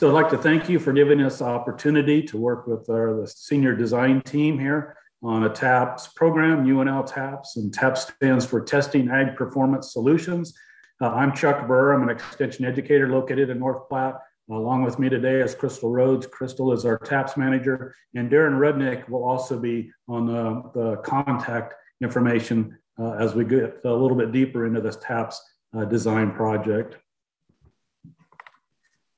So I'd like to thank you for giving us the opportunity to work with our, the senior design team here on a TAPS program, UNL TAPS, and TAPS stands for Testing Ag Performance Solutions. Uh, I'm Chuck Burr. I'm an extension educator located in North Platte. Along with me today is Krystle Rhodes. Krystle is our TAPS manager, and Daran Rudnick will also be on the, the contact information uh, as we get a little bit deeper into this TAPS uh, design project.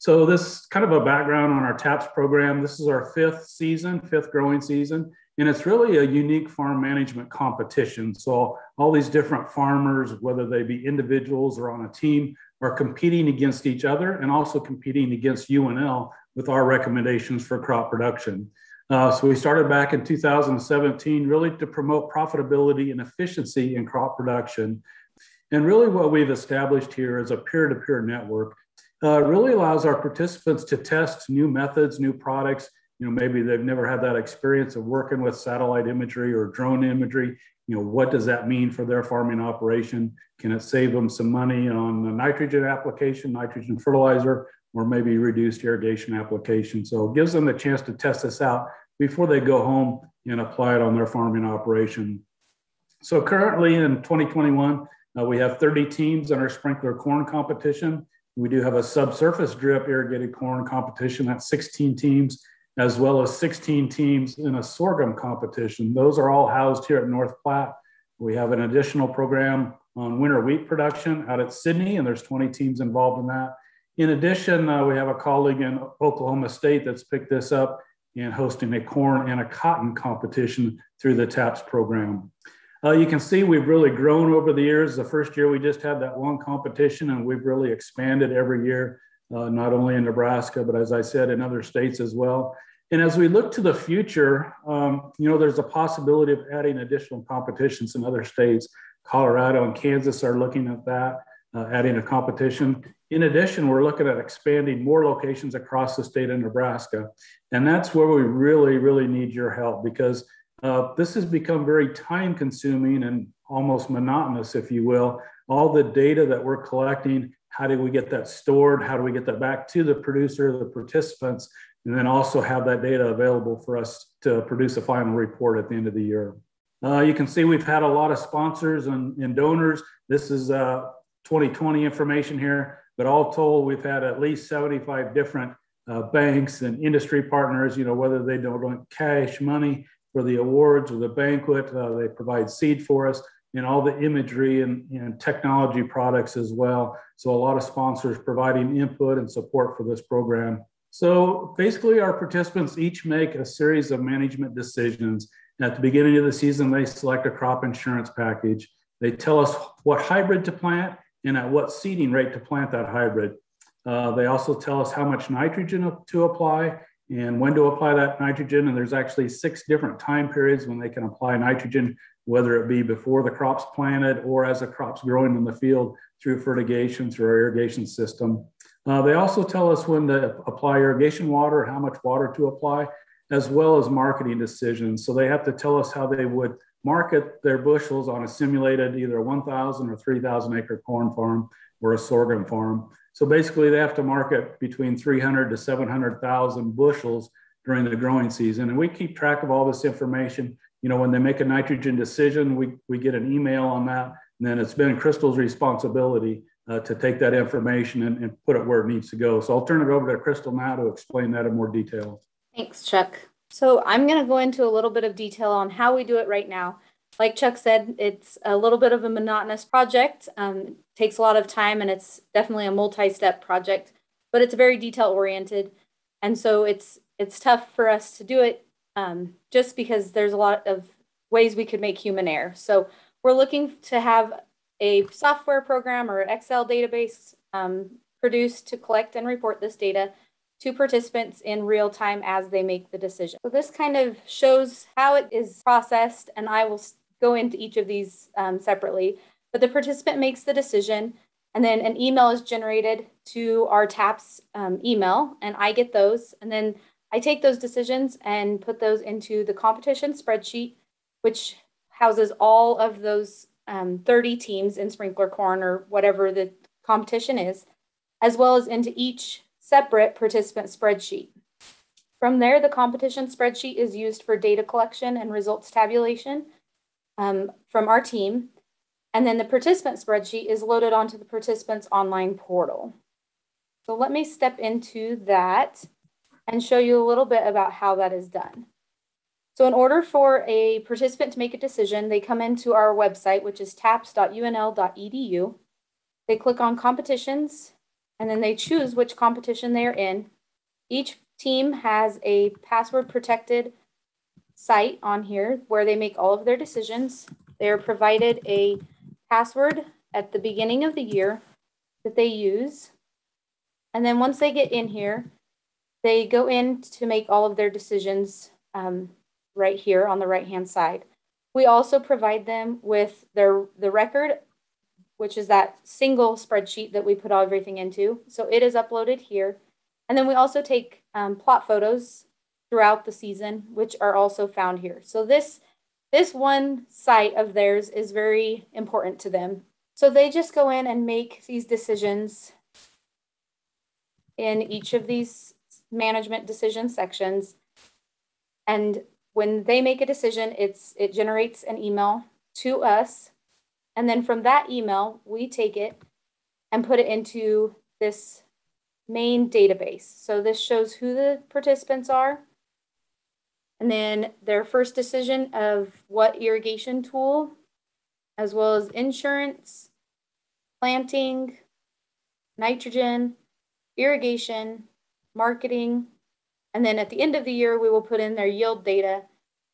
So this kind of a background on our TAPS program. This is our fifth season, fifth growing season, and it's really a unique farm management competition. So all these different farmers, whether they be individuals or on a team, are competing against each other and also competing against UNL with our recommendations for crop production. Uh, so we started back in 2017 really to promote profitability and efficiency in crop production. And really what we've established here is a peer-to-peer network uh, really allows our participants to test new methods, new products. You know, maybe they've never had that experience of working with satellite imagery or drone imagery. You know, what does that mean for their farming operation? Can it save them some money on the nitrogen application, nitrogen fertilizer, or maybe reduced irrigation application? So it gives them the chance to test this out before they go home and apply it on their farming operation. So currently in 2021, uh, we have 30 teams in our sprinkler corn competition. We do have a subsurface drip irrigated corn competition. That's 16 teams, as well as 16 teams in a sorghum competition. Those are all housed here at North Platte. We have an additional program on winter wheat production out at Sidney, and there's 20 teams involved in that. In addition, uh, we have a colleague in Oklahoma State that's picked this up and hosting a corn and a cotton competition through the TAPS program. Uh, you can see we've really grown over the years. The first year we just had that one competition and we've really expanded every year, uh, not only in Nebraska, but as I said, in other states as well. And as we look to the future, um, you know, there's a possibility of adding additional competitions in other states. Colorado and Kansas are looking at that, uh, adding a competition. In addition, we're looking at expanding more locations across the state of Nebraska. And that's where we really, really need your help because uh, this has become very time consuming and almost monotonous, if you will. All the data that we're collecting, how do we get that stored? How do we get that back to the producer, the participants, and then also have that data available for us to produce a final report at the end of the year. Uh, you can see we've had a lot of sponsors and, and donors. This is uh, 2020 information here, but all told, we've had at least 75 different uh, banks and industry partners, you know, whether they don't want cash money for the awards or the banquet. Uh, they provide seed for us and all the imagery and, and technology products as well. So a lot of sponsors providing input and support for this program. So basically our participants each make a series of management decisions. And at the beginning of the season, they select a crop insurance package. They tell us what hybrid to plant and at what seeding rate to plant that hybrid. Uh, they also tell us how much nitrogen to apply and when to apply that nitrogen. And there's actually six different time periods when they can apply nitrogen, whether it be before the crop's planted or as the crop's growing in the field through fertigation, through our irrigation system. Uh, they also tell us when to apply irrigation water, how much water to apply, as well as marketing decisions. So they have to tell us how they would market their bushels on a simulated either 1,000 or 3,000 acre corn farm or a sorghum farm. So basically, they have to market between 300 to 700,000 bushels during the growing season. And we keep track of all this information. You know, when they make a nitrogen decision, we, we get an email on that. And then it's been Krystle's responsibility uh, to take that information and, and put it where it needs to go. So I'll turn it over to Krystle now to explain that in more detail. Thanks, Chuck. So I'm going to go into a little bit of detail on how we do it right now like Chuck said, it's a little bit of a monotonous project. Um, takes a lot of time, and it's definitely a multi-step project. But it's very detail oriented, and so it's it's tough for us to do it um, just because there's a lot of ways we could make human error. So we're looking to have a software program or an Excel database um, produced to collect and report this data to participants in real time as they make the decision. So this kind of shows how it is processed, and I will go into each of these um, separately. But the participant makes the decision, and then an email is generated to our TAPS um, email, and I get those. And then I take those decisions and put those into the competition spreadsheet, which houses all of those um, 30 teams in sprinkler corn or whatever the competition is, as well as into each separate participant spreadsheet. From there, the competition spreadsheet is used for data collection and results tabulation um, from our team. And then the participant spreadsheet is loaded onto the participants online portal. So let me step into that and show you a little bit about how that is done. So in order for a participant to make a decision, they come into our website, which is taps.unl.edu. They click on competitions, and then they choose which competition they're in. Each team has a password protected site on here where they make all of their decisions. They are provided a password at the beginning of the year that they use. And then once they get in here, they go in to make all of their decisions um, right here on the right hand side. We also provide them with their the record, which is that single spreadsheet that we put everything into. So it is uploaded here. And then we also take um, plot photos throughout the season, which are also found here. So this this one site of theirs is very important to them. So they just go in and make these decisions in each of these management decision sections. And when they make a decision, it's it generates an email to us. And then from that email, we take it and put it into this main database. So this shows who the participants are. And then their first decision of what irrigation tool, as well as insurance, planting, nitrogen, irrigation, marketing, and then at the end of the year, we will put in their yield data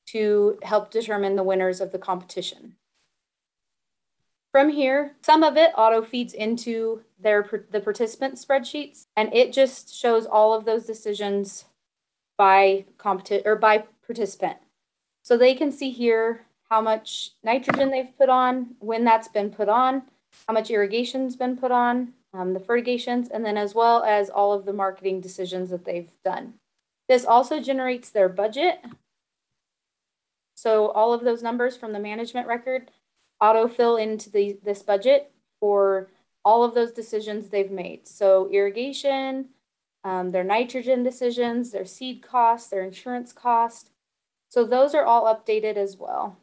to help determine the winners of the competition. From here, some of it auto feeds into their the participant spreadsheets, and it just shows all of those decisions by competi- or by participant. So they can see here how much nitrogen they've put on, when that's been put on, how much irrigation's been put on, um, the fertigations, and then as well as all of the marketing decisions that they've done. This also generates their budget. So all of those numbers from the management record autofill into the, this budget for all of those decisions they've made. So irrigation, um, their nitrogen decisions, their seed costs, their insurance cost. So those are all updated as well.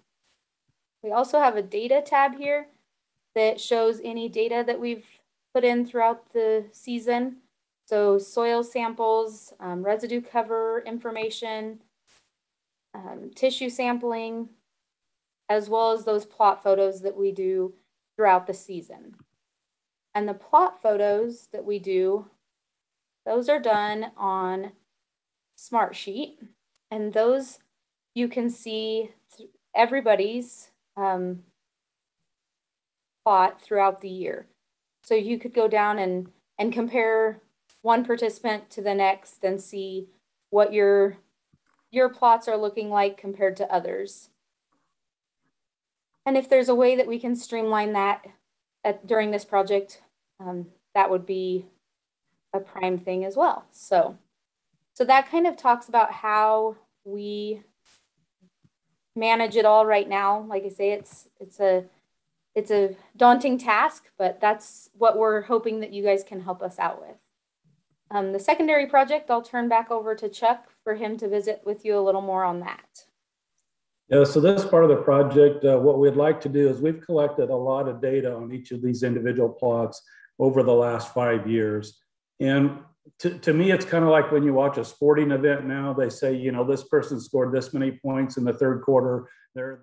We also have a data tab here that shows any data that we've put in throughout the season. So soil samples, um, residue cover information, um, tissue sampling, as well as those plot photos that we do throughout the season. And the plot photos that we do, those are done on Smartsheet. And those you can see everybody's um, plot throughout the year. So you could go down and, and compare one participant to the next and see what your your plots are looking like compared to others. And if there's a way that we can streamline that at, during this project, um, that would be a prime thing as well. So, so that kind of talks about how we manage it all right now. Like I say, it's it's a it's a daunting task, but that's what we're hoping that you guys can help us out with. Um, the secondary project, I'll turn back over to Chuck for him to visit with you a little more on that. Yeah, so this part of the project, uh, what we'd like to do is we've collected a lot of data on each of these individual plots over the last five years. And to, to me, it's kind of like when you watch a sporting event now, they say, you know, this person scored this many points in the third quarter. They're